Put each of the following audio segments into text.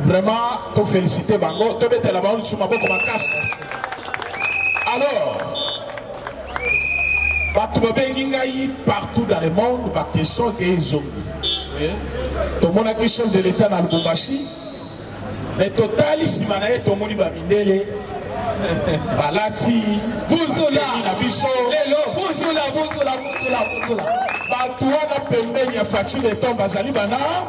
Vraiment, to féliciter bango, to betela bango lisusu maboko makasi. Alors, bato babengi ngai partout dans le monde bakestion eke ezongi tomonaki chef de l'état na lubumbashi me totali nsima na ye tomoni bamindele balati na biso bato wana pembeni ya faci beton bazali bana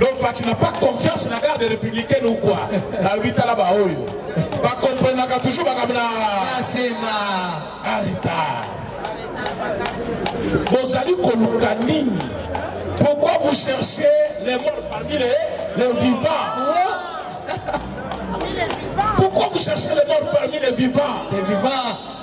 donc faci na pas confiance na garde républicaine ou quoi nayobi tala baoyo bakomprenaka toujours makambo na asema na retard bozali koluka nini pourquoi vous cherchez les morts parmi les, les vivants pourquoi vous cherchez les morts parmi les vivants les vivants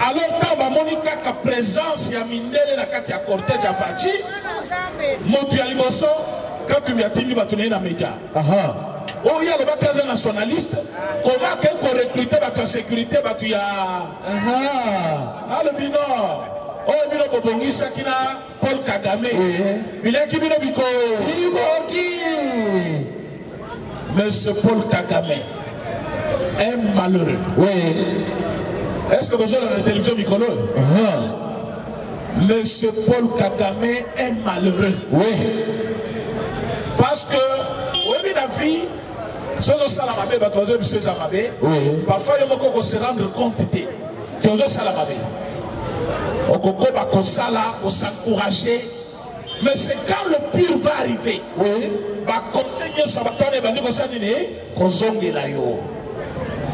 Alors ntango bamoni kaka presence ya mindele na kati ya cortège ya Fatshi, moto ya liboso Katumbi atindi bato na ye na media. oyo ye alobaki aza nationaliste koma akei korekrute bato ya sécurité bato ya alobi no oyo bino bobongisaki na Paul Kagame bileki bino biko bikoki Monsieur Paul Kagame un malheureux oui est-ce que bozo la télévision mikolo Monsieur Paul Kagame un malheureux oui parce que oyebi na vie soki ozosala mabe bato bazoyebi so eza mabe parfois yo moko okose rendre compte te te ozosala mabe okokoba kosala osencourage mais c'est quand le pur va arriver oui. baconseil nyonso ya bato wana ebandi kosala nini eh? kozongela yo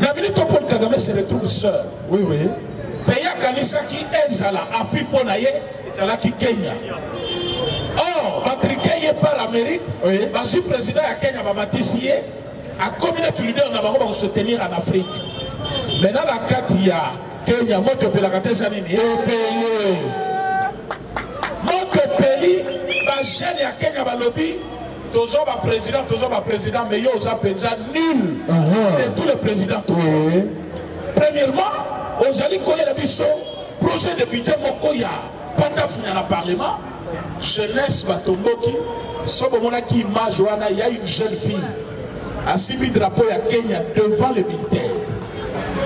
na minute paul kagame se retrouve seul oui, oui. pays akanisaki ezala appui mpo na ye ezalaki kenya or batrike ye par amérique oui. bazwi président ya kenya bamatisi ye akomi neti leader na bango bakosoutenir en afrique maintenant na kati ya kenya moto epelaka te eza nini epele moto epeli bajeune ya kenya balobi toza baprésident toza baprésident mais yo oza mpenza nul uh-huh. de tous les présidents toza premièrement ozali koyela biso projet de budget moko ya Pandafunya na parlement, jeunesse batomboki. Soki omonaki image wana, il y a une jeune fille asimbi drapeau ya Kenya devant les militaires.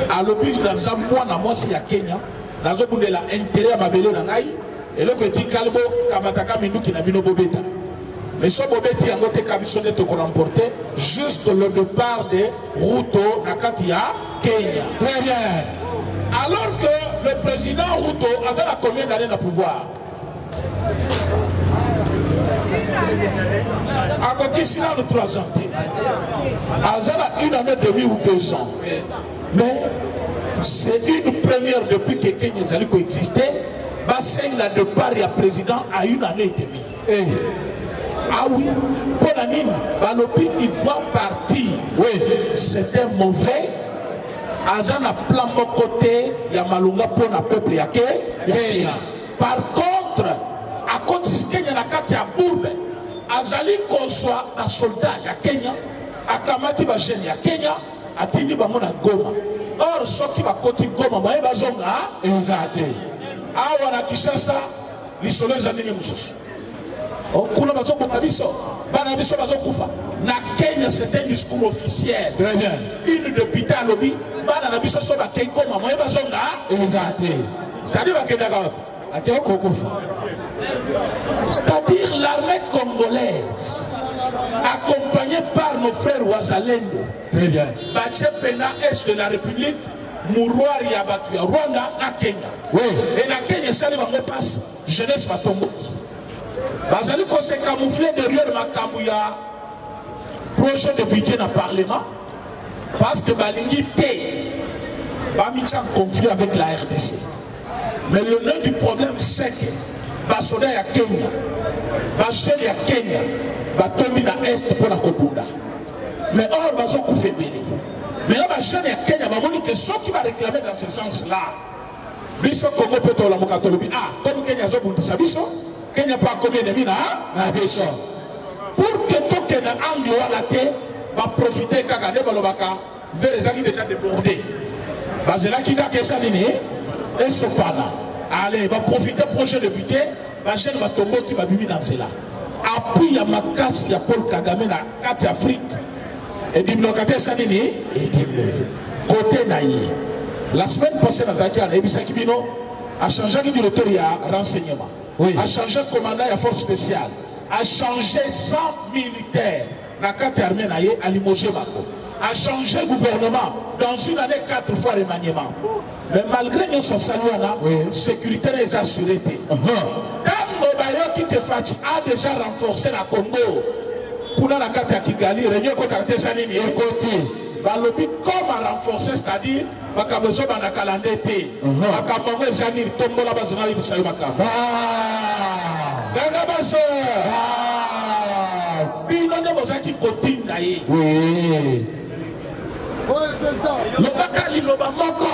Alobi naza mwana mwasi ya Kenya, nazobundela intérêt ya mabele na ngai, eloko etikali bo kamataka minduki na bino bobeta. Mais soki bobeti yango te kabiso nde tokoramporte juste le départ de Ruto na kati ya Kenya. Très bien. Alors que le président Ruto aza na combien d'années na pouvoir? akokisi nano 3 ans te aza na une année demi ou deux ans mais c'est une première depuis que kenya ezali koexiste basenga départ ya président à une année et demi Eh. Ah oui, pour la mine, Balobi, il doit partir. Oui. C'est un mauvais. aza na plan moko te ya malonga mpo na peuple ya ke kenya par contre akotisi kenya na kati ya bourbe azali kozwa basoldat ya kenya akamati bajeune ya kenya atindi bango na goma or soki bakoti goma baye bazonga eza te awa na kinshasa lisolo eza ndenge mosusu oh, kuna bazoboma biso bana na biso bazokufa na kenya c'est un discours officiel très bien une députée alobi bana na biso so bakei koma moye bazonga eza te cetadi bakendaka wapi ate okokufa c'est-à-dire l'armée congolaise accompagnée par nos frères wazalendo Très bien. Batie pena est de la République mouroir ya batu ya Rwanda na Kenya. Oui. Et na Kenya sali bango passe jeunesse batongo. Bazali ko se camoufler derrière makambo ya projet de budget na parlement parce que balingi te bamitia conflit avec la RDC. Mais le nœud du problème c'est que basoda ya Kenya, bajene ya Kenya batombi na est mpo na kobunda. Mais or bazo kufa ebele. Mais là ba jeunes ya Kenya ba moni que soki ba réclamer dans ce sens là. Biso Congo pe to lamuka to lobi ah comme Kenya zo bundisa biso Kenya pa komi ennemi na na biso. Pour que to kena angle wana te ba profiter kaka nde balobaka Verre ezalaki deja deborde. Bazelaki kaka esa nini esopana. Allez, ba profiter projet de budget, ba jeune batomboki babimi na nzela. Appui ya makasi ya Paul Kagame na kati Afrique. Edimloka te esa nini edimle. Kote na ye. La semaine passée nazalaki ana ebisaki bino a changeaki directeur ya renseignement. Oui. A changeaki commandant ya force spéciale. A changé 100 militaires. na kati armée na ye a limoger bango a changer gouvernement dans une année quatre fois remaniement mais malgré nyonso asali wana sécurité na eza assuré te ntango bayoki te faci a déjà renforcé na congo kuna na kati ya kigali réunion ekotaka te eza nini ekoti balobi comme a renforcé c'est-à-dire makambo ezobanda kala nde te uh-huh. makambo yango eza nini tombola bazinga yebisa yo makambo ganga baso bino nde bozalaki kotinda ye lobaka liloba moko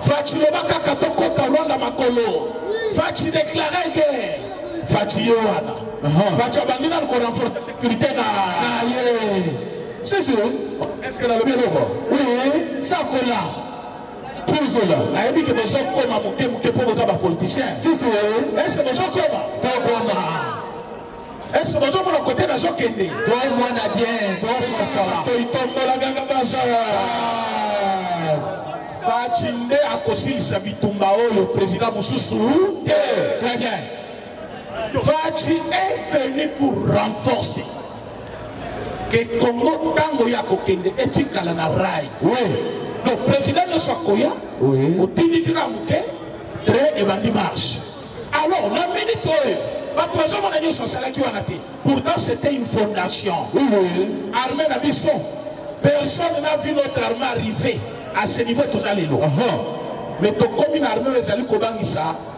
faci loba kaka tokota rwanda makolo faci deklare guerre faci ye wana faci abandi nanu korenforce sécurité na ye Susu, est-ce que nalobi eloko? Oui, sakola. Tuzula, nayebi ke bozo koma moke moke mpo boza ba politiciens. Susu, est-ce que bozo koma? Tokoma. Est-ce que bozo mona kote nazo kende? Tomona bien, tosasala. Toitombola ganga baza. Fatshi nde akosilisa bitumba oyo président mosusu te. Très bien. Fatshi est venu pour renforcer ke congo ntango ya kokende etikala na rai oui. donc président nyonso akoya oui. otindi kaka moke tre ebandi marche alors na minute oyo bato bazomona nyonso asalaki wana te pourtant c'était une fondation oui, oui. armée na biso personne n'a vu notre armée arriver à ce niveau toza lelo uh -huh. mais tokomi na armée oyo ezali kobangisa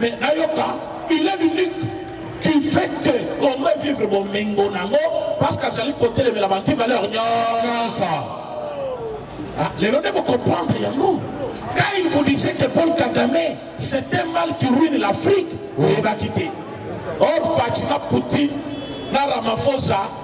Mais nayoka, il est l'unique qui fait que Congo vivre bomengo nango parce qu'azali kotelemela banti valeur nyonso. Ah, lelo nde bocomprendre yango. Quand il vous disait que Paul Kagame, c'est un mal qui ruine l'Afrique, oyebaki te. Or Fatima Poutine na Ramaphosa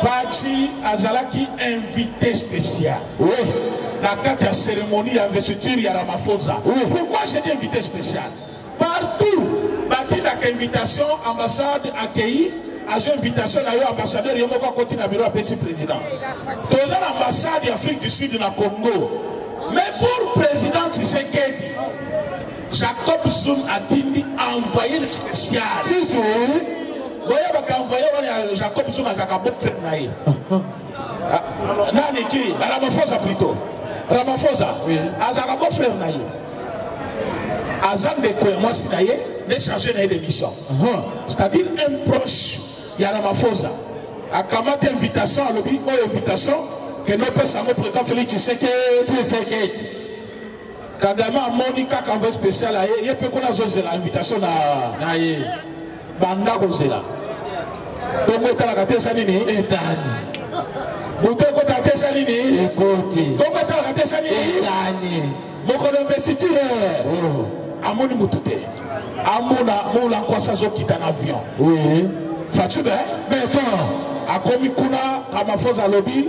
Fatshi azalaki invité spécial. Oui. Na kati ya cérémonie ya investiture ya Ramaphosa. Oui. Pourquoi j'ai dit invité spécial? Partout batindaka invitation ambassade accueilli azwa invitation na yo ambassadeur yo moko akoti na biro apesi président. Toza na ambassade ya Afrique du Sud na Congo. Mais pour président Tshisekedi Jacob Zoum atindi envoyé spécial. Si si. Boya baka envoyé wana Jacob Zoum azaka beau frère na ye. Ah, nani ki? Na Ramaphosa plutôt. Ramaphosa. Oui. Azaka beau frère na ye. Aza ndeko ya mwasi na ye nde chargé na ye de mission. C'est-à-dire un proche ya Ramaphosa. Akamati invitation alobi oyo invitation que nopesa yango président Félix Tshisekedi. Tshisekedi. Kagame amoni kaka envoyé spécial à ye pe kuna azozela invitation na na ye banda kozela tongo etalaka te esa nini etani moto ekota te esa nini ekoti tongo etalaka te esa nini etani mokolo investiture oh. amoni motu te amona mola nkwasa azokita na avion oui. fatube beton akomi kuna kamafoza alobi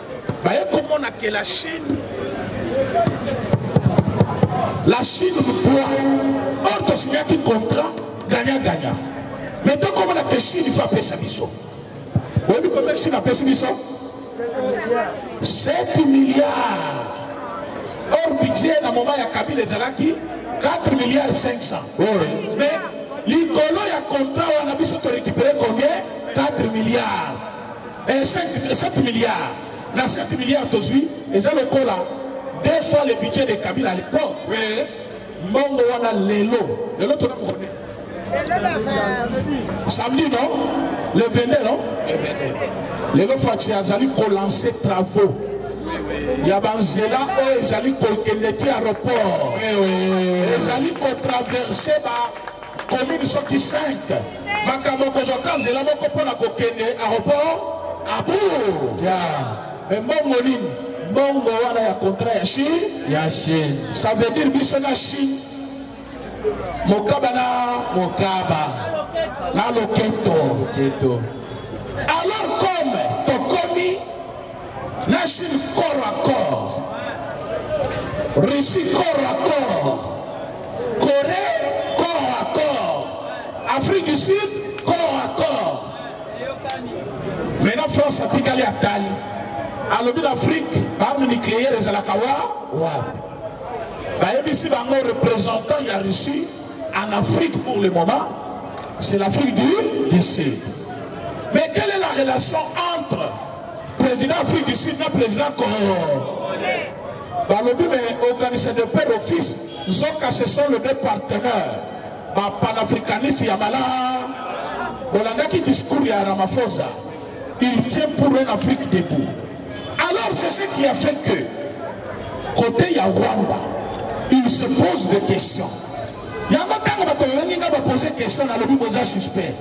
baye komona ke la chine la chine lipwa or tosignaki contrat gagna gagna mais tokomona ke chine ifo apesa biso oyebi combien chine apesi biso 7 milliards or budget na moment ya kabila ezalaki 4 milliards 500 mais likolo ya contrat wana biso torécupere combien 4 milliards Eh, 7 milliards na 7 milliards tozwi eza lokola deux fois le budget de kabila à l'époque mbongo wana lelo lelo tona mokone samedi non le 22 non lelo faci azali kolancer travaux ya banzela oyo ezali kokende ti aéroport ezali kotraverse ba commune soki 5 makambo ya kozwa ka nzela moko mpo na kokende aéroport abour ya me mbongo nini mbongo wana ya contrat ya chine ya chine ça veut dire biso na chine mokaba na mokaba na loketo loketo alors comme tokomi La Chine corps à corps. Russie corps à corps. Corée corps à corps. Afrique du Sud corps à corps. Maintenant France atikali atali. alobi na afrike baarme nucléaire ezalaka wa wapi bayebisi bango représentant ya russie en afrique pour le moment c'est l'afrique du, du sud mais quelle est la relation entre President Afrique du Sud na president Congolais. balobi me okanisa de père au fils nzoka ce sont les deux partenaires bapanafricaniste ya mala bolandaki discours ya ramafosa il tient pour un afrique debout alors c'est ce qui a fait que côté ya rwanda il se pose des questions yango ntango bato balangi nga bapose question nalobi boza suspect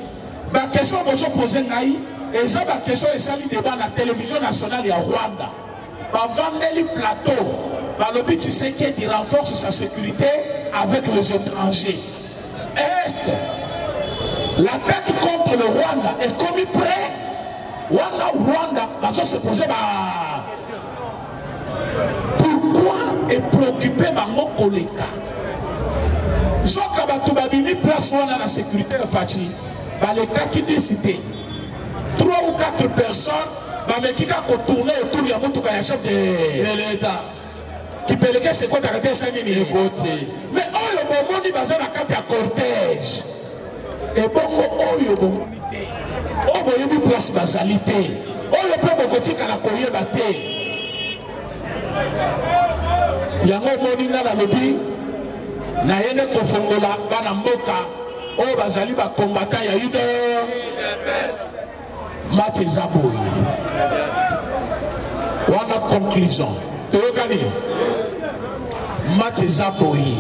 Ba question bozo pose ngai eza ba question esali debat na television nationale ya Rwanda. Bavandeli plateau balobi Tshisekedi renforce sa sécurité avec les étrangers. Est l'attaque contre le Rwanda est commis près wana Rwanda bazo se poser ba pourquoi epreocupe bango koleka nzoka bato babimi place wana na sécurité ya faci balekaki bisi te 3 ou 4 personnes bameki ka kotourne autour ya motuka ya chef de l'etat kipelekese ekotaka te esali nini ekote mais oyo bomoni baza na kati ya cortège ebongo oyo bomoni te oyo boyebi place bazali te oyo mpe bokotikala koyeba te yango omoni nga nalobi naye nde kofongola bana mboka oyo bazali bakombata ya udr match eza boye wana conclusion toyokani match eza boye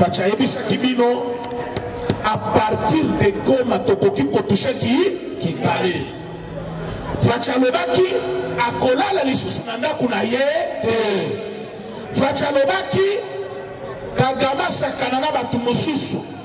faci ayebisaki bino à partir de goma tokoki kotushe ki kigali faci alobaki akolala lisusu na ndako na ye te faci alobaki kagame asakana na bato mosusu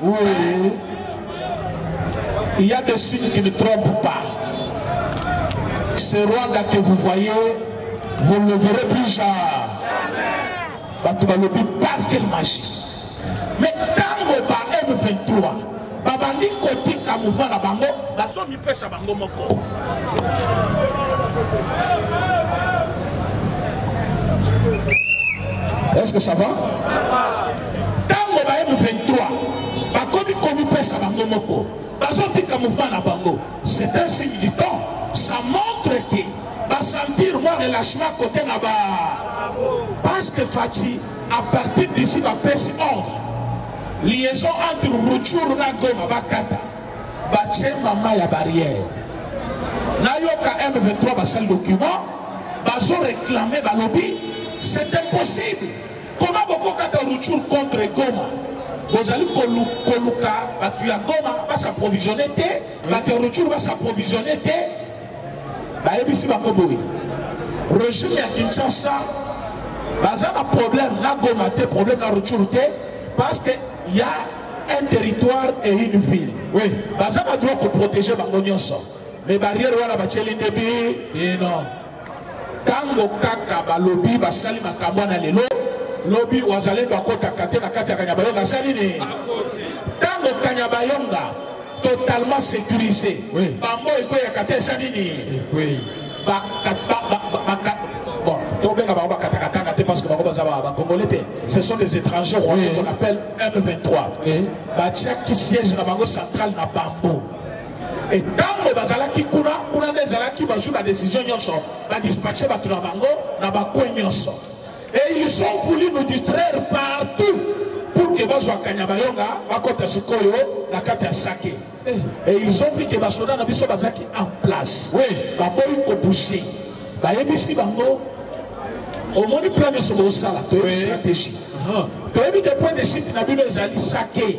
Oui. Il y a des signes qui ne trompent pas. Ce Rwanda que vous voyez, vous ne le verrez plus jamais. bato balobi par quelle magie mais ntango ba m23 babandi kotika mouvement na bango bazomipesa bango moko est ce que ça va Tango ba M23 bakomi komipesa bango moko, bazotika mouvement na bango, c'est un signe du temps. Ça montre que ba sentir mwa relâchement côté na ba parce que Fatshi à partir d'ici bapesi ordre liaison entre Rutshuru na Goma bakata batie mama ya barrière nayoka M23 basali document bazo réclame balobi c'est impossible Comment boko kata rupture contre Goma bozali koluka bato ya Goma ba s'approvisionner te bato ya rupture ba s'approvisionner te bayebisi bango boye regime ya Kinshasa baza na problème na Goma te problème na rupture te parce que ya un territoire et une ville oui. baza na droit koprotege bango nyonso mais barrière wana batieli nde bi non Tango kaka balobi basali makambo wana lelo, lobi wazalendo akotaka te na kati ya Kanyabayonga asali nini? Tango Kanyabayonga totalement sécurisé, bango ekweyaka te esali nini? Bon, tobenga bango bakatakatanga te parce que bango baza ba Congolais te. Ce sont des étrangers rwandais qu'on appelle M23. Batiaki siège na bango central na Bambo. Et tango bazalaki kuna kuna nde ezalaki bazwi ba décision nyonso ba dispatche bato na bango na bakwe nyonso et ils sont voulu nous distraire partout pour que bazwa kanyabayonga bakota sikoyo na kati ya sake et ils ont vu que basoda na biso bazalaki en place oui. baboyi kobouge bayebisi bango omoni plan nyonso bosala toyebi stratégie toyebi ke point de chute na bino ezali sake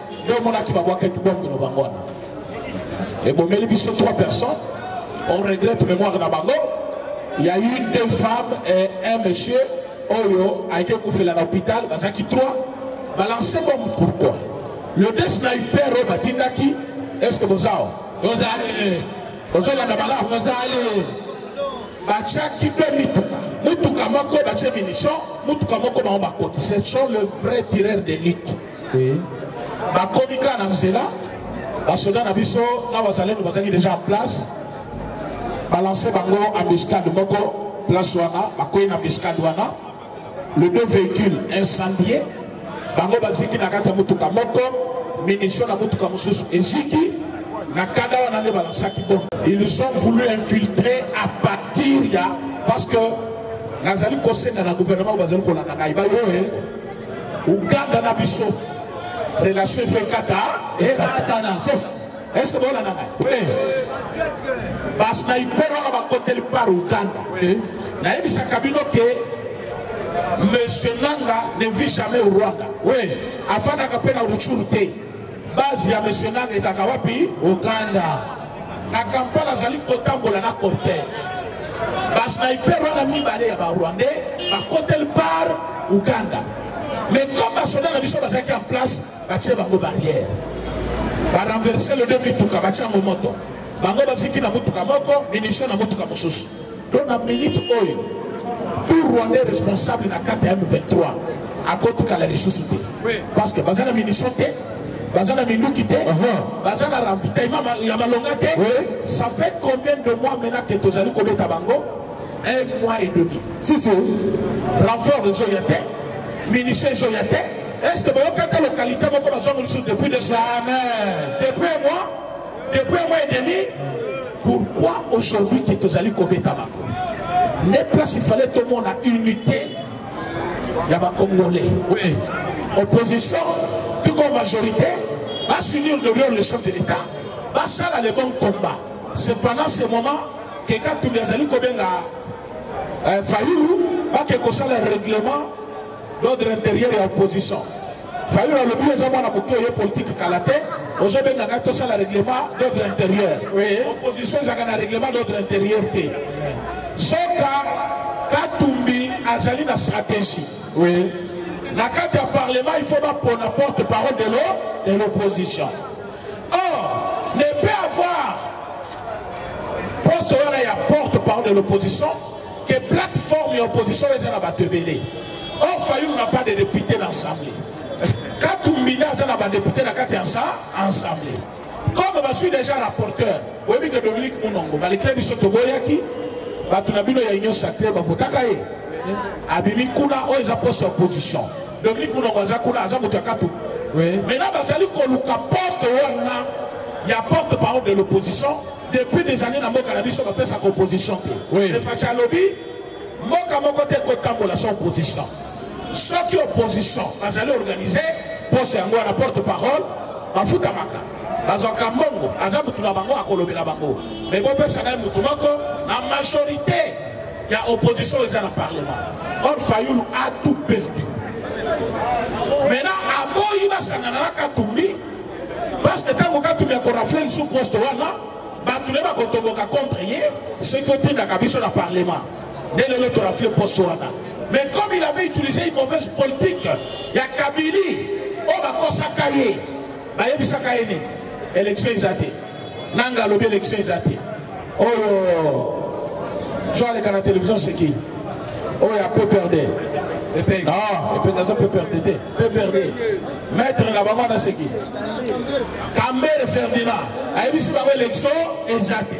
nde omonaki babwakaki bombe na bango wana ebomeli biso trois personnes on regrette mémoire na bango ya une deux femmes et un monsieur oyo ayeke kufela na hôpital bazalaki trois balance bombe pourquoi le deux sniper oyo batindaki est ce que bozao ozali ozolanda malamu ozali batiaki mpe mituka motuka moko batie munition motuka moko bango bakotise sont le vrai tireur de lutte bakomi kaka na nzela basoda na biso na wazalendo bazalaki deja en place balanse bango embuscade moko place wana bakwei na embuscade wana le deux véhicule incendie bango baziki na kati ya motuka moko munition na motuka mosusu eziki na kada wana nde balansaki bombe ils ont voulu infiltrer à partir ya parce que nazali kosenga na gouvernement oyo bazali kolanda ngai bayoe Uganda na biso relation efe ekata ekatana sesa est-ce que bolanda ngai basniper wana bakoteli par uganda nayebisaka bino ke monsieur nanga ne vit jamais au rwanda afandaka mpe na ruchuru te Base ya Monsieur Nanga ezalaka wapi? Uganda. Na Kampala azali kotambola na cortège. Ba sniper wana mibale ya ba Rwandais bakoteli par Uganda. Mais comme basoda na biso bazalaki en place, batie bango barrière. Ba renverser le deux mituka, batie yango moto. Bango baziki na motuka moko, munition na motuka mosusu. to na minute oyo tout rwandais responsable na kati ya m23 akotikala lisusu te parce que baza na munition te baza na minduki te uh-huh. baza na ravitaillement ya malonga te ça fait combien de mois maintenant que tozali kobeta bango un mois et demi si si renfort ezoya te munition ezoya te est ce que boyokaka localité moko bazwango lisusu depuis de jamais depuis un mois depuis un mois et demi pourquoi aujourd'hui te tozali kobetama nde place ifale tomona unité ya bacongolais oui. opposition tout comme majorité basunir de rior le chef de l'état basala le bon combat c'est pendant ce moment que katumbi azali kobenga euh, fayulu bake kosala règlement L'ordre intérieur ya opposition. Fayulu alobi oza mwana moke oye politiki kala te ozobenga ngai tosala règlement d'ordre intérieur opposition ezalaka na règlement d'ordre intérieur te soka katumbi azali na stratégie na kati ya parlement il faut bapona porte parole de l'eau de l'opposition or ne peut avoir poste wana ya porte parole de l'opposition que plate forme ya opposition eza na bato ebele or fayulu na pas de député na assemblée katumbinde aza na badepute na kati ya nsa assemblée comme basui déjà rapporteur oyebi ke dominique munongo balekile biso toboyaki bato na bino ya union sacré bavotaka ye abimi kuna oyo eza poste ya opposition dominique munongo aza kuna aza moto ya katu maintenant bazali koluka poste wana ya porte parole de l'opposition Depuis des années na mboka na biso bapesaka opposition te. Oui. Mais Fatshi alobi mboka moko te kotambola sans opposition. Soki opposition bazali organiser poste yango wana porte parole bafutamaka bazwaka mbongo aza mutu na bango akolobela bango me bopesa naye mutu moko na majorité ya opposition eza na parlement or fayulu a tout perdu maintenant aboyi basangana na katumbi Parce que tango Katumbi ako rafler sous poste wana, bato ne bakotoboka contre ye, soki otindaka biso na parlement. Nde lelo to rafler poste wana. Mais comme il avait utilisé une mauvaise politique ya Kabili, oyo bakosaka ye, bayebisaka ye nini? Election eza te. nanga alobi élection eza te oyo jo aleka na télévision seki oyo ya pprd non epenga aza pprd te pprd maître na bango wana seki kambere ferdinand ayebisi bango élection eza te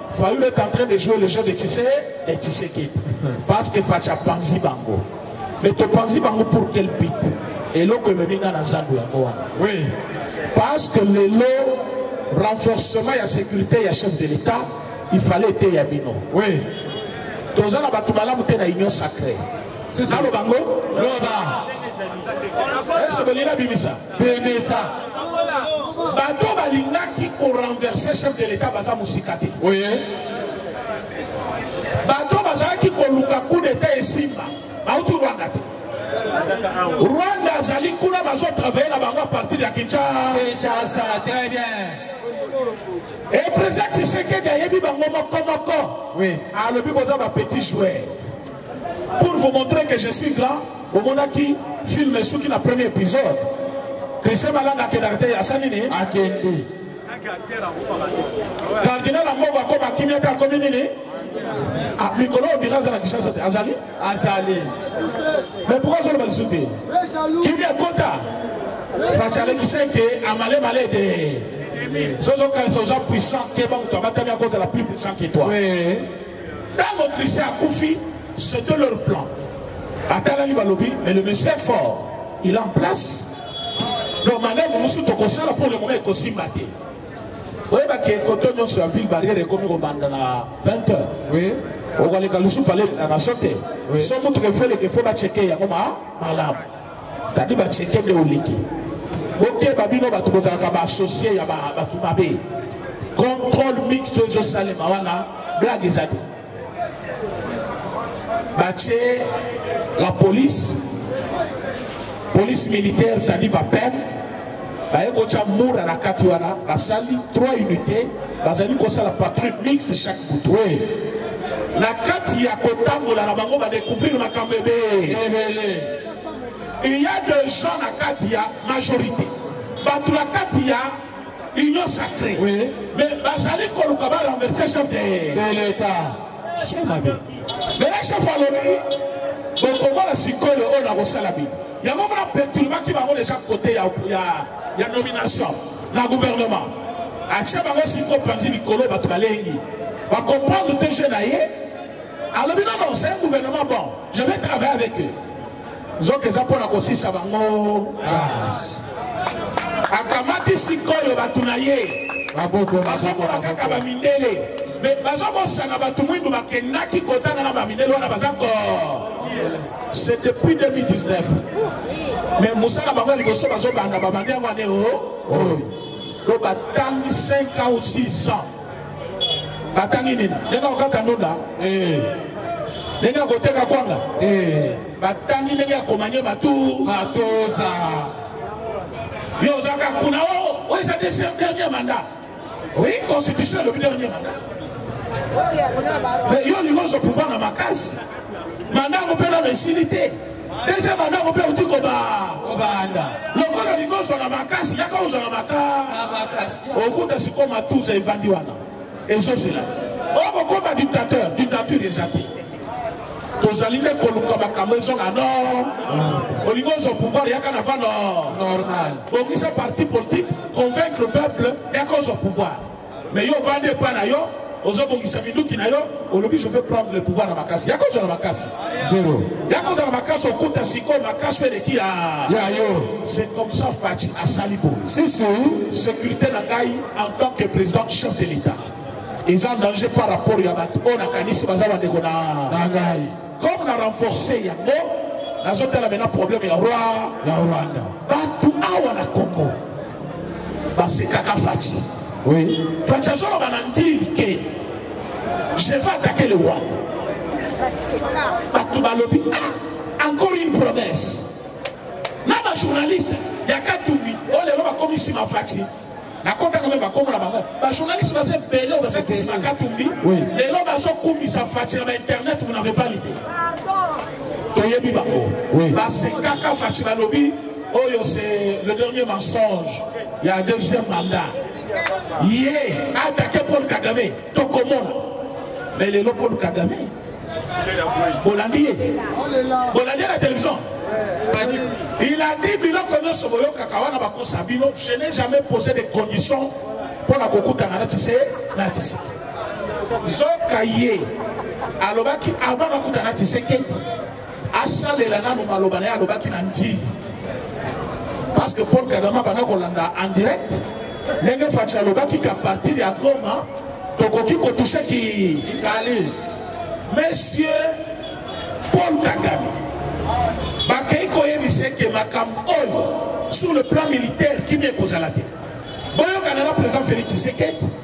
Fayulu est en train de jouer le jeu de Tissé et Tissé quitte. Parce que Facha panzi bango. Mais to panzi bango pour quel but Et l'eau que me minga na zandu ya moana. Oui. Parce que le lot renforcement ya sécurité ya chef de l'État, il fallait être ya bino. Oui. Toza na batu malamu te na union sacrée. C'est ça le bango Loba. Est-ce que vous l'avez mis ça Beneza. Bato balingaki ko renverser chef de l'État baza musika te. Oui. Bato bazalaki koluka coup d'État esimba. Bauti Rwanda te. Rwanda azali kuna bazo travailler na bango à partir ya Kinshasa. Kinshasa, très bien. Et président Tshisekedi ayebi bango moko moko. Oui. Alobi boza ba petit joueur. Pour vous montrer que je suis grand, omonaki film esuki na premier épisode. Christian Malanga akendaka te asali nini? Akende. Cardinal Ambogo akoma kimia te akomi nini? Ah, mikolo oyo bika azala kinshasa te azali azali mais pourkoi azoloba lisusu te kimi ekota faci alekisa ete amalemale de sozokanisa oza puissant keba moto abatami akozala plus puissant que toi Tango Christian akufi, c'était leur plan. Atalani balobi, mais le monsieur est fort. Il est en place. Donc manœuvre musu tokosala pour le moment ekosimba te. oyeba ke koto nyonso ya ville barrière ekomi kobanda na 20 heures oui. okoleka lusu pale na nation te so motuka efoleka efo bacheke yango malamu Stadi ba cheke nde oleki. Bokeba bino bato bozalaka ba associé ya bato mabe. Contrôle mixte ezosalema wana blague eza te. Batie la police, police militaire, stadi ba peine baye kotya mura na kati wana basali 3 unité bazali kosala patrouille mixte chaque butu na kati ya kotambola na bango badecouvrir makambo ebele il y a de gens na kati ya majorité bato na kati ya union sacrée mais bazali koluka barenverse chef de l'etat Chef mabe. Lelo chef alobi bokomona sikoyo oyo nakosala bino. Yango mona perturbaki bango deja kote ya, ya, ya nomination na gouvernement. Atia bango siko panzi likolo bato balengi. Bakomprendre te jeu na ye. Alobi non non c'est un gouvernement bon. Je vais travailler avec eux. nzoka eza mpo na kosisa bango gaz akamati sikoyo bato na ye bazokola kaka bamindele me bazokosana bato mwindu bakendaki kotanga na bamindele wana baza ko c'est depuis 2019 mais mosala bango ya liboso bazobanda babandi yango ane o oh, oh. donc batangi 5 ans ou 6 ans batangi nini ndenge akokata ndunda eh. ndenge akoteka kwanga eh. batangi ndenge akomanye matu matoza yo ozaka kuna o oh, oyo eza deuxième dernier mandat oui constitution elobi dernier mandat mais yo olingi ozo pouvoir na makasi mandat yango mpe nano esili te Deja banda ko pe uti ko ba. Ko banda. Lokola ni gozo na makasi ya ko zala maka. Na makasi. Okuta siko matuza evandi wana. Ezo sila. Oko koma dictateur, dictature ezati. tozali nde koluka makambo ezonga no ah. olingi ozwa pouvoir yaka na va no bongisa parti politique convaincre peuple yaka ozwa pouvoir mais yo ovandi epa na yo ozobongisa minduki na yo olobi je veux prendre le pouvoir na makasi yako ozala makasi zero yako ozala makasi okuta sikoyo makasi oyo eleki ya ya yo c'est comme ça faci asali boye si si sécurité na ngai en tant que président chef de l'état eza danger par rapport ya bato oyo nakanisi baza bandeko na ngai Comme na renforcer yango, nazotala maintenant problème ya roi ya Rwanda. Batu awa na Congo basekaka Fatshi. Oui. Fatshi azoloba na ndili ke je vais attaquer le roi. Batu balobi ah, encore une promesse. Na ba journaliste ya Katumbi oyo lelo bakomi nsima Fatshi nakotaka mpe bakombo na bango bajournaliste baza ebele oyo bazokusi makatumbi lelo bazokumisa faci na bainternet vous n'avez pas lide toyebi bango basekaka faci balobi oyo oh, c'est le dernier mensonge ya deuxième mandat ye atake paul kagame tokomona mais lelo paul kagame bolandi ye bolandi ye na télévision il a dit biloko nyonso boyokaka wana bakosa bino je n'ai jamais posé des conditions mpo na kokutana na tise na tise zoka ye alobaki avant nakutana na tisekedi asalela nanu maloba na ye alobaki na njili parce que paul kagame abanda kolanda en direct ndenge faci alobaki ka partir ya goma tokoki kotushe kikali monsieur paul kagame bakei koyebisa ete makambo oyo sur le plan militaire kimia ekozala te boyokana na président félix tshisekedi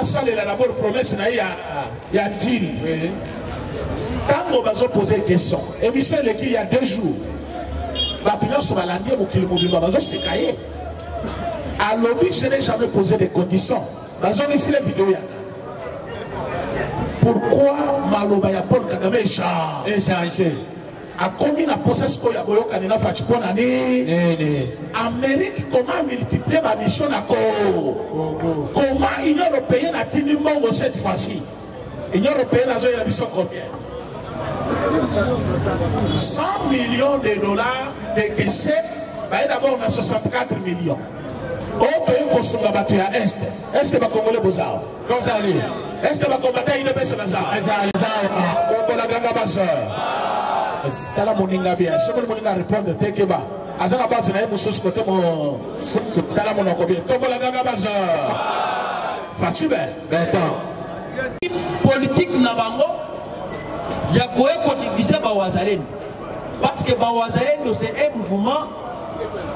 asalela d'abord promesse na ye ya, ya deal oui. ntango bazopose question émission eleki ya deux jours bato nyonso balandi ye mokili mobimba bazoseka ye alobi je n'ai jamais posé des conditions bazongisi le video ya pourquoi maloba ya paul kagame echange akomi na posa sikoyo ya boyokani na faci mpo na nini amerike koma amultiplie bamission na congo koma union européenne atindi mbongo cette fois-ci union européenne azoyela biso combien 100 millions de dollars dekese baye d'abord na 64 millions oyo toyei kosunga bato ya est est ce que bakongole bozawa Tozali. Est-ce que bakombata udps baza? Ezali zawa. Kongola ganga basa. Tala moninga bien. Soki moninga répondre te keba. Aza na base na ye mosusu kote mo. Tala monoko bien. Kongola ganga basa. Fatshi ben. Ben temps. Politique na bango ya koye kodivise bawazalendo parce que bawazalendo c'est un mouvement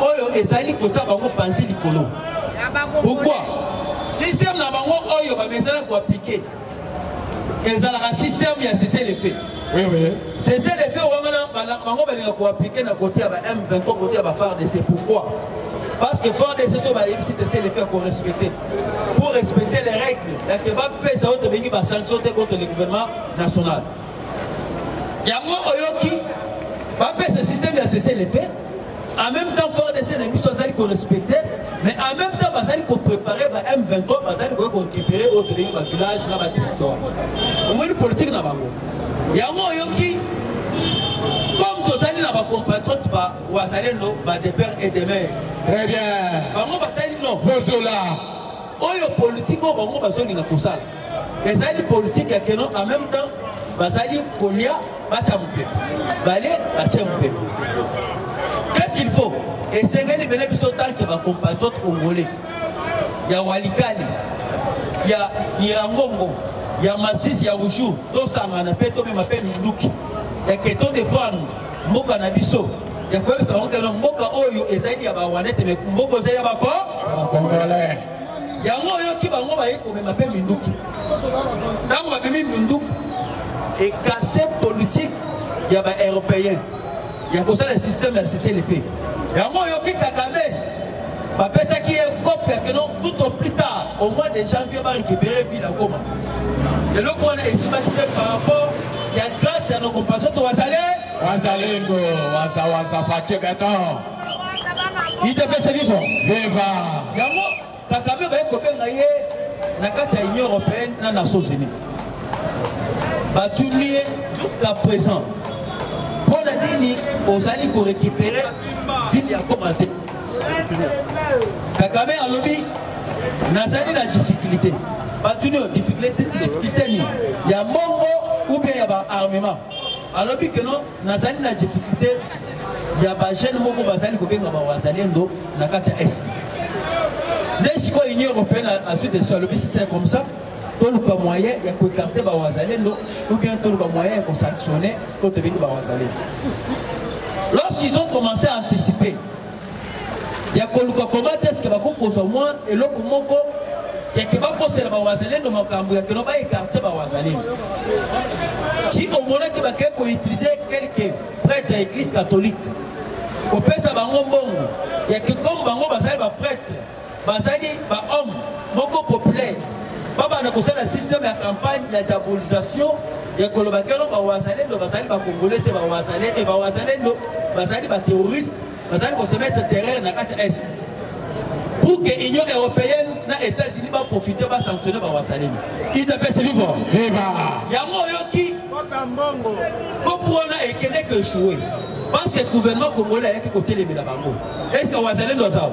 oyo ezali kotya bango panzi likolo pourkui systeme na bango oyo bamesana koaplike ezalaka systeme ya sese lefe sese lefe wana bango balinga koaplike na kote ya ba m23 kote ya ba fardc pourkui parce que fardc so bayebisi sese lefe ya korespecte pour respecter les règles ya ke bapesa oyo tobengi basanction te contre le gouvernement national yango oyoki bapesa système ya cessez le feu en même temps fordc na biso azali korespecte mais en même temps bazali koprépare ba m23 bazali koki korécupere oyo tobengi bavillage na baterritoire omoni politike na bango yango oyoki comme tozali na bacompatriote ba wazalendo ba de père et de mare très bien bango batali no vozola oyo politike oyo bango bazolinga kosala ezali politike ya keno en même temps bazali kolia batya mopepe bale batya mopepe qu'est-ce qu'il faut esengeli bele biso tanke bacompatriote congolais ya walikali ya irangongo ya masisi ya rujour tosangana mpe tomema mpe minduki ya ke to defendre mboka na biso ya koyebisa bango keno mboka oyo ezali ya bawanete mboka ezali ya bako bakongolais yango oyoki bango baye komema mpe minduki ntango babimi minduki ekase politike ya baeuropéen ya kosala système ya siselefe yango oyoki kakame bapesaki ye cope ya keno tout au plus tard au mois de janvier barécupere ville ya goma eloko wana esimaki te par rapport ya grâce ya nokompasoto wazale wazalendo wazawaza fatie beton idps viva viva yango kakabe baye kobenga ye na kati ya union européenne na nations unis batuni ye jusqu'à présent mpo na nini ozali korécupere ville ya koma te kakabe alobi nazali na difficulté batuni yo difficulté nini ya mbongo ou bien ya baarmement alobi que non Nazali na difficulté ya ba jeunes moko bazali kobenga ba wazalendo na kati ya est nde sikoyo union européenne azwi decision alobi c'est comme ça toluka moyen ya koekarte ba wazalendo ou bien toluka moyen ya kosanctionne oyo tobengi ba wazalendo lorsqu'ils ont commencé à anticiper ya koluka koma te eske bakoki kozwa mwa eloko moko yake bakosela bawazalendo makambo ya keno baekarte bawazalendo si omonaki bakei koutilize quelque prêtre ya église catholique kopesa bango mbongo yake comme bango bazali baprêtre Bazali ba hommes moko populaire babanda kosala système ya campagne ya diabolisation ya koloba kelo bawazalendo bazali bakongole te bawazalendo e bawazalendo bazali baterroriste bazali kosemettre terreur na kati ya est pour que union européenne na états-unis baprofite basanctionne bawazalendo udps vivo yango oyoki kopo wana ekendeke echoue parce que gouvernement congolais ayaki kotelemela bango est ce que wazalendo azawa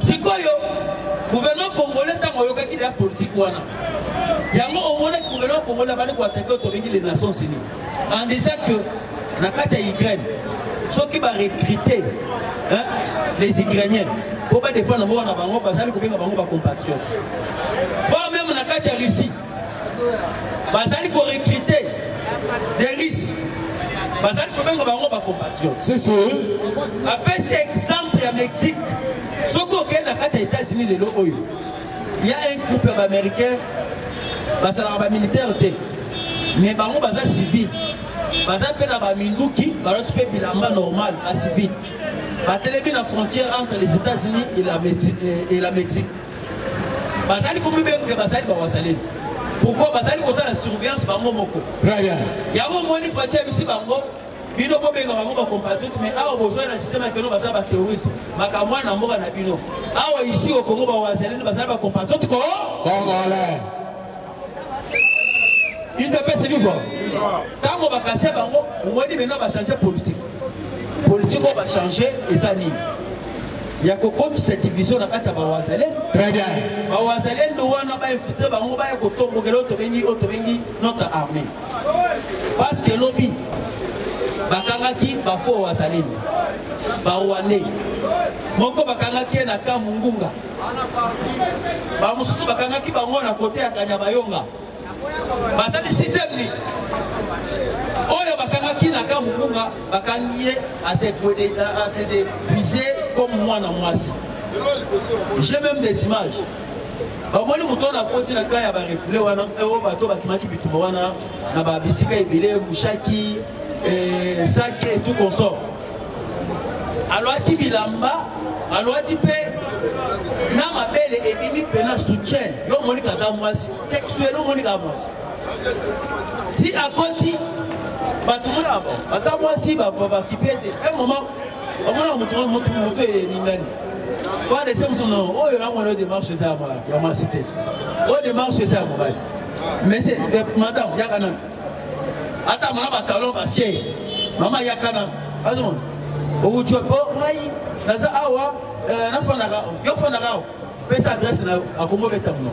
sikoyo gouvernement congolais ntango oyokaki deya politike wana yango omonaki gouvernement congolais abandi koatake oyo tobengi les nations unies en disant que na kati ya ukraine soki barekrite les ukrainiens mpo badefendre mboka na bango bazali kobenga bango bacompatriote voire meme na kati ya russie bazali ko recruter des risques bazali kobenga bango bacompatriote apesi exemple ya mexique soki okei na kati ya états-unis lelo oyo ya un groupe ya baaméricain bazalaka bamilitaire te mais bango baza civil baza mpe na baminduki balati mpe bilamba normal bacivil batelemi na frontière entre les états-unis et la mexique bazali komibenga ke bazali bawazaleni pourkoi bazali kosala surveillance bango moko yango omoni faci yebisi bango bino bobenga bango bacompatriote mais awa bozwa na systeme ya keno baza baterroriste makambo wana na mboka na bino awa isi okongo bawazaleni bazali bacompatriote ko udps viva ntango bakase bango omoni maintenant bachange politique politique oyo bachange eza nini ya kokotisa division na kati ya bawazalendo bawazalendo wana bainfiltre bango baya kotombokela oyo tobengi oyo tobengi notre armée parce que lobi bakangaki bafo wazalendo barwandais moko bakangaki ye na kamp mungunga bamosusu bakangaki bango na kote ya kanyabayonga basali sixième ligne oyo bakangaki na kamukunga bakangi ye asedepise comme mwana mwasi j'ai même des images bamoni moto wana akoti na kai ya barefule wana oyo eh, bato bakimaki bitumba wana na babisika ebele mushaki eh, sake tout consort alwati bilamba alwati mpe na mabele ebimi mpena soutien yo omoniki aza mwasi texuel omoniki a mwasi ti akoti bato mona baza mwasi bakipe te un moment omona moto moto moto elingani kwa dese mosusu no oyo namona oyo demarche eza ya mwasi te oyo demarche eza ya mobali mese eh, madame yaka nani ata mwana batalon bafiere mama yaka nano azomona owuti wapi o ngai naza awa eh, nafandaka yo ofandaka awa pesa adresse na yo akomi obeta mono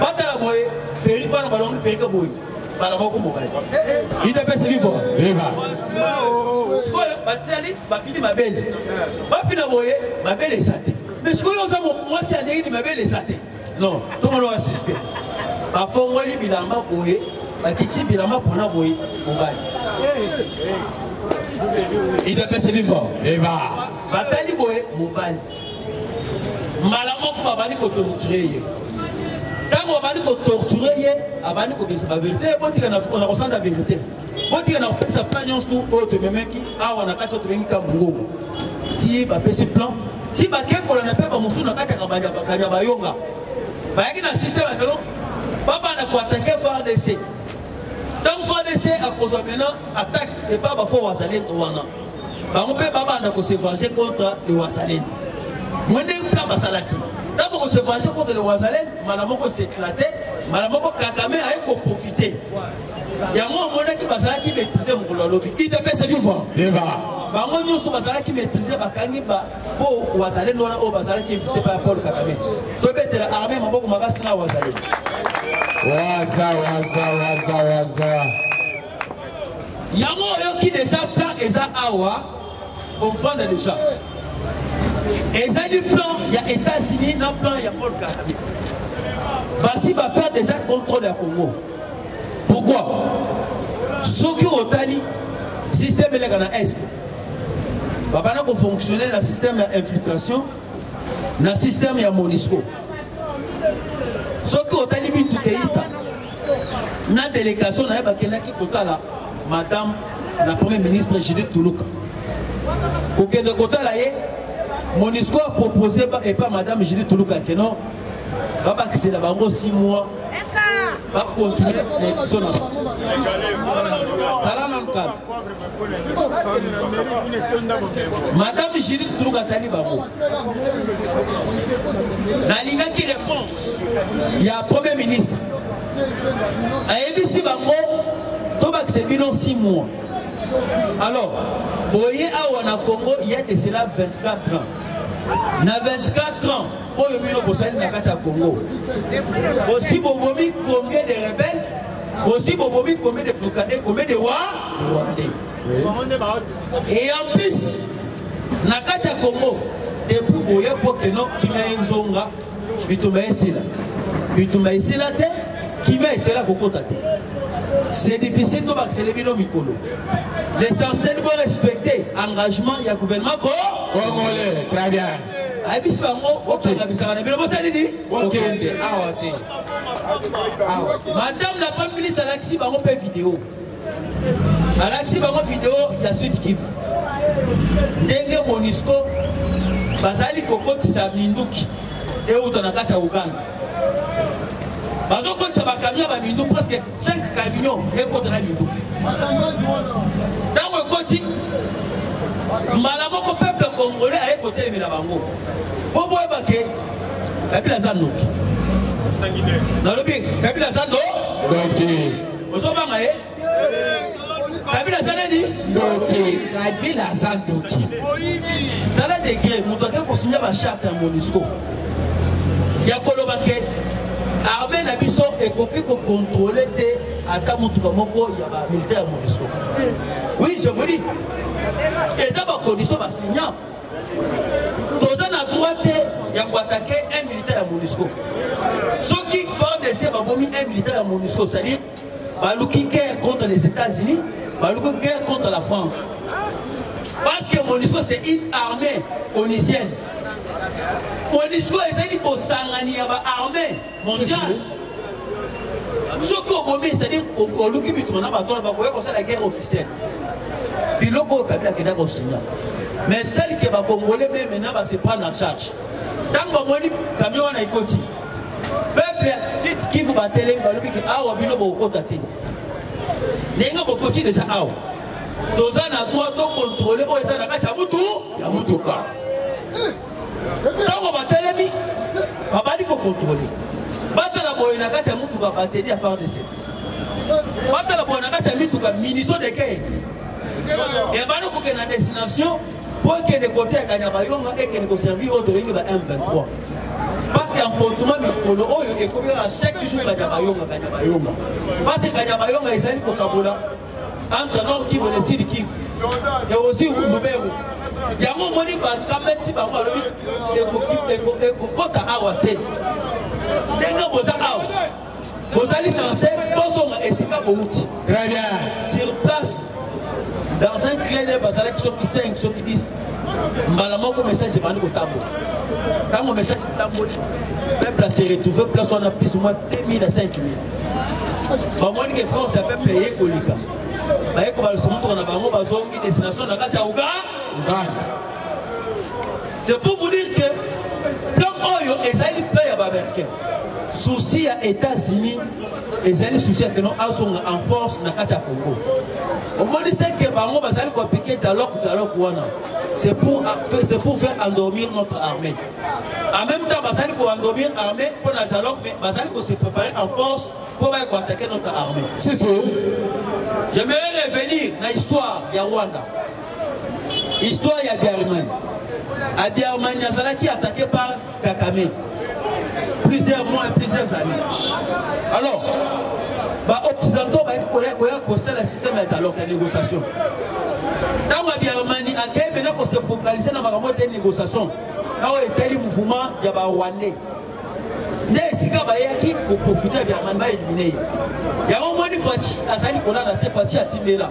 batala boye perike wana balongi perike boye bala moko mobali idps vivo sikoyo basali bafini mabele bafina boye mabele eza te mais sikoyo oza mwasi ya ndenge nini mabele eza te Non, toko loka suspect. Ba fongoli bilamba boye, ba kiti bilamba pona boye, mobali. Il doit passer vivant. Eva. Batali boye, mobali. Malamo ko babali ko torturer ye. Tango babali ko torturer ye, abali ko besa ba verite, botika na kosanza verite. botika na kopesa plan nyonso tu oyo tomemeki awa na kati oyo tobengi kambo ngongo ti bapesi plan ti bakekolana mpe bamosusu na kati ya kanya bayonga bayaki na systeme ya kelo babanda koatake fardc ntango fardc akozwa mena atake epa bafo wazalendo wana bango mpe babanda kosevange contre le wazalendo mwe ndenge plan basalaki ntango kosevange contre le wazalendo mbala moko seklate mbala moko kakame aye koprofite yango omonaki bazalaki maîtrise mokolo ya lobi idps viva bango nyonso bazalaki maîtrise bakangi ba faux wazalendo wana oyo bazalaki evite pa ya paul kagame tobetela arme maboko makasi na wazalendo waza waza waza waza yango oyoki deja plan eza awa comprendre deja ezali plan ya états-unis na plan ya paul kagame basi baperde eza contrôle ya congo pourquoi soki otali système eleka na est babanda kofonctionne na système ya infiltration na système ya monisco soki otali bintu keita na délégation na ye bakendaki kotala madame la première ministre judith tuluka kokende kotala ye monisco apropose epa madame judith tuluka keno babakisela bango 6 mois ba continuer na biso na sala na mokano madame judith truka atali bango nalingaki réponse ya premier ministre ayebisi bango tobakisa bino 6 mois alors boye awa na congo ya de cela 24 ans na 24 ans oyo bino bosali na kati ya congo osi bobomi combien de rebelle osi bobomi combien de fukande combien de wa rwandais et en plus na kati ya congo depuis boya mpo keno kimia ye nzonga bitumba esila bitumba esila te kimia etela kokota te c'est difficile tobakisele bino mikolo l'essentiel bo respecte engagement ya gouvernement ko congolais très bien ayebisi bango bokanga bisaka na bino bosali nini bokende awa te madame la prime ministre alakisi bango mpe video alakisi bango video ya sud kivu ndenge monisco bazali kokotisa minduki euta na kati ya uganda bazokotisa bakamio ya bamindu preske 5 camion ekota na mibu ntango ekoti mbala moko peuple congolais aye kotelemela bango mpo boyeba ke kabila aza noki nalobi kabila aza do ozobanga ye kabila aza nani ndoki kabila aza ndoki tala degre moto ake kosinya bacharte ya monusco ya koloba ke arme na biso ekoki kokontrole te ata motuka moko ya bamilitaire ya monusco oui je vous dis eza bakondition basinya toza na droit te ya koatake un militaire ya monusco soki fardc babomi un militaire ya monusco c'est-à-dire baluki guerre contre les états-unis baluki guerre contre la france parce que monisco c'est une armée onisienne monisco ezali bosangani ya baarmée mondiale soki obomi ezali oluki bituma na bato wana bakoya kosala guerre officielle biloko oyo kabila akenda kosunya mais celle ke bacongolais meme na base prendre en charge ntango bamoni kamio wana ekoti peuple ya sud kivu batelemi balobi ke awa bino bokokota te ndenge bokoti deja awa toza na droit tokontrole oyo eza na kati ya mutu ya mutuka ntango batelemi babandi kokontrole batala boye na kati ya mutuka bateli ya fardc batala boye na kati ya mituka miniso deke ebandi kokende na destination po ekende kote ya kanyabayonga ekende koservir oyo tobengi ba m23 parce que enfontuma mikolo oyo ekomi kaka chaque jour kanyabayonga kanyabayonga parce que kanyabayonga ezali kokabola entre nord kivu le sud kivu et aussi luberu yango omoni bakamati bango balobi ekokota awa te ndenge boza awa bozali sanse bozonga esika bowuti très bien sur place dans un clin d'œil bazalaki soki 5 soki 10 mbala moko message ebandi kotambola ntango message etamboli peuple ase retrouve place wana plus ou moins 2000 à 5000 bamoni ke force ya peuple eye kolika baye kobalusa motuka na bango bazongi destination na kati ya uganda C'est pour vous dire que plan oyo ezali plan ya baaméricain souci ya états-unis ezali souci ya keno azonga en force na kati ya congo omoni se ke bango bazali koaplike dialogue dialogue wana c'est pour, c'est pour faire endormir notre armée en même temps bazali koendormir armée mpo na dialogue mais bazali kose préparer en force mpo baye koattaquer notre armée si, si. j'aimerais revenir na histoire ya rwanda Histoire ya Biarman. À Biarman, Yazalaki attaqué par Kakame. Plusieurs mois, plusieurs années. Alors, bah, occidentaux, bah, koya kosala le système ya dialogue ya négociation ntango ya biarmani akei mpena kose focalise na makambo ete négociation na oyo etali mouvement ya barwandais nde esika bayaki koprofite ya biarmani baelimine ye yango omoni faci azali kolala te faci atindela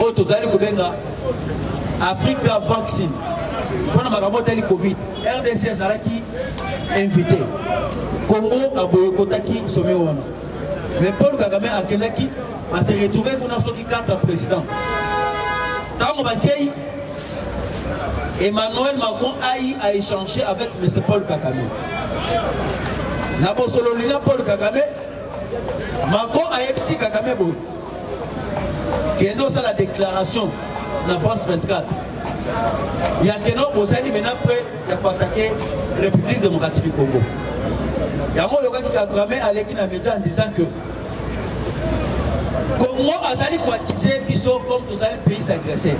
oyo tozali kobenga africa vaccine mpo na makambo otali covid rdc azalaki invité congo aboyekotaki some wana mais paul kagame akendaki ase retrouve kuna soki carte ya président ntango bakei emmanuel macron ai a échange avec m paul kagame na bosololi na paul kagame Macron ayebisi Kagame boye kende osala déclaration na France 24 ya keno bozali mena mpe ya koatake République démocratique du Congo yango olobaki Kagame aleki na media en disant que Congo azali koakize biso comme tozali pays agressé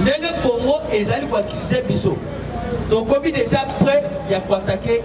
ndenge Congo ezali koakize biso tokomi déjà près ya koatake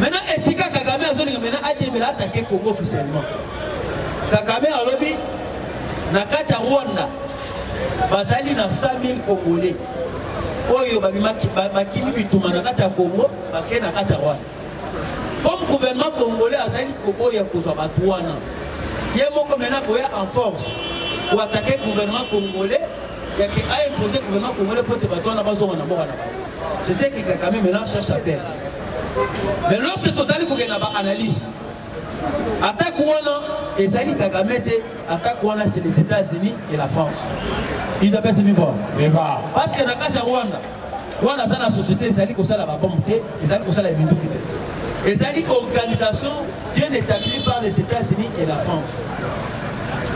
Maintenant, esika Kagame azolinga maintenant adiembela attaquer Congo officiellement. Kagame alobi na kati ya Rwanda bazali na 100000 Congolais oyo babimaki bakimi bituma na kati ya Congo bakei na kati ya Rwanda. Comme gouvernement congolais azali koboya kozwa bato wana ye moko maintenant koya en force pour attaquer gouvernement congolais yake a imposer gouvernement congolais mpo te bato wana bazonga na mboka na bango. Je sais que Kagame maintenant cherche à faire. Mais lorsque tozali kokenda ba analyse attaque wana ezali Kagame te attaque wana c'est les États-Unis et la France. Il doit passer vivre. Parce que na kati ya Rwanda wana aza na société ezali kosala babombe te ezali kosala minduki te ezali organisation bien établie par les états-unis et la france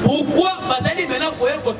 pourquoi bazali maintenant koya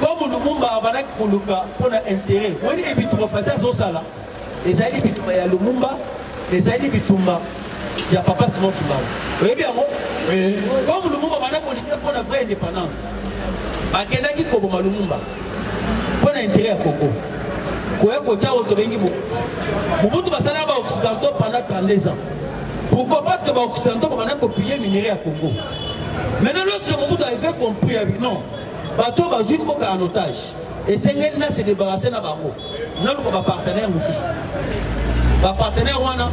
Comme Lumumba abandaki koluka mpo na intérêt, wani ebitumba Fatshi azosala ezali bitumba ya Lumumba, ezali bitumba ya Papa Simon Kimbangu. Oyebi yango? Comme Lumumba abandaki kolika mpo na vraie indépendance, bakendaki koboma Lumumba mpo na intérêt ya Congo. koya kotya oyo tobengi mobutu basalaka baoccidentaux pendant 32 ans pourquoi parce que baoccidentaux babandaki kopille minere ya congo Maintenant, lorsque Mobutu avait compris, avec non, bateau bazui mboka en otage, et Sengen n'a se débarrasser na bango, n'a pas ba partenaire moussis. Ba partenaire wana,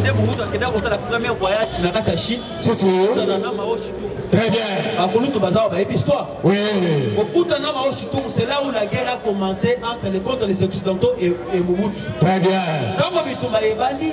nde Mobutu akenda kosala premier voyage na kati ya Chine. Si si. Kutana na Mao Zedong. Très bien. Bakulutu bazawa bayebi histoire. Oui. Kokutana na Mao Zedong, c'est là où la guerre a commencé entre les contre les occidentaux et, et Mobutu. Très bien. Ntango bitumba ebandi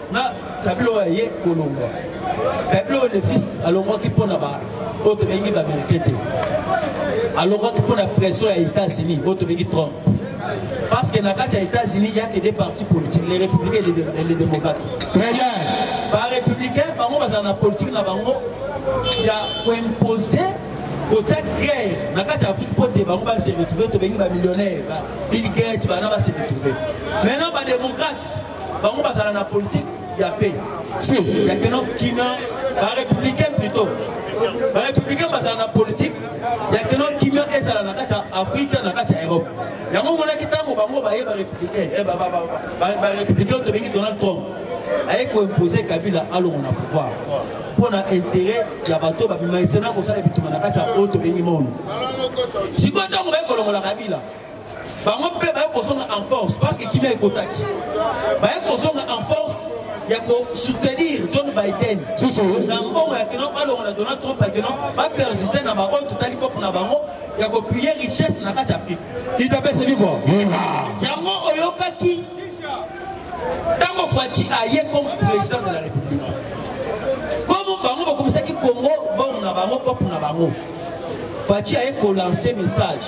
na kabila oyo aye kolongwa kabila oyo le fils alongwaki mpo na oyo tobengi baaméricain te alongwaki mpo na pression ya états-unis oyo tobengi trump parce que na kati ya états-unis ya que des partis politiques les républicains et les démocrates très bien barépublicain bango bazala na politique na bango ya koimpose kotya guerre na kati ya afrique mpo te bango base retrouve tobengi bamillionnaire bill gate bana base retrouve maintenant badémocrate bango bazala na politique ya paix si ya kino kimia ba républicain plutôt ba républicain bazala na politique ya kino kimia ezala na kati ya afrique na kati ya europe yango omonaki ntango bango baye ba républicain eh, ba républicain tobengi donald trump aye koimpose kabila alongo na pouvoir mpo na intérêt ya bato babimaisena kosala bituma na kati ya oyo tobengi mono sikoyo ntango baye kolongola kabila bango mpe baye kozonga en force parce que kimia ekotaki baye kozonga en force ya kosoutenir john biden na mbongo ya kino balongola donald trump ya kino bapersiste na baoyo totali kopo na bango ya kopuye richesse na kati ya afrika idapese vivo yango oyokaki ntango faci aye comme président de la république comme bango bakomisaki congo bongo na bango kopo na bango faci aye kolancer message